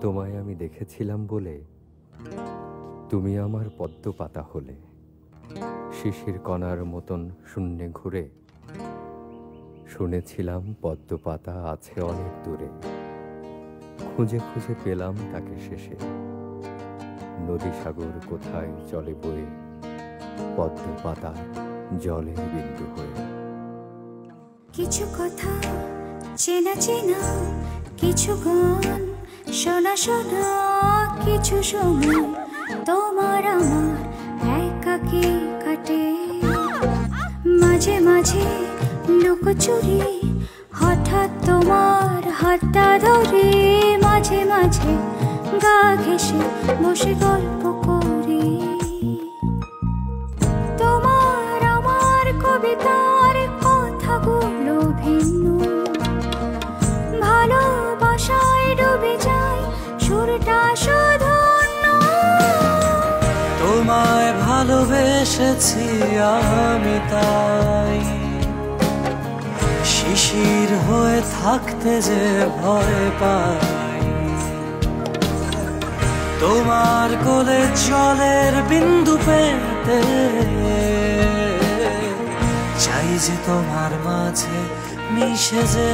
তোমায় আমি দেখেছিলাম বলে তুমি আমার পদ্ম পাতা হলে। শিশির কণার মতন শূন্যে ঘুরে শুনেছিলাম পদ্ম পাতা আছে অনেক দূরে। খুঁজে খুঁজে পেলাম তাকে শেষে। নদী সাগর কোথায় চলে বয়ে পদ্ম পাতা জলের বিন্দু হয়ে। কিছু কথা চেনা চেনা, কিছু গান শোনা শোনা, কিছু সময় তোমার আমার একাকে কাটে। মাঝে মাঝে লুকোচুরি, হঠাৎ তোমার হাতটা ধরে মাঝে মাঝে গা ঘেসে বসে গল্প করি। তোমার আমার কবিতার কথাগুলো ভিন্ন। ভালোবাসায় ডুবে যায় সুরটা শুধু তোমায় ভালোবেসেছি আমি তাই। শিশির হয়ে থাকতে যে ভয় পাই। তোমার কোলে জলের বিন্দু পেতে চাই যে তোমার মাঝে মিশে যে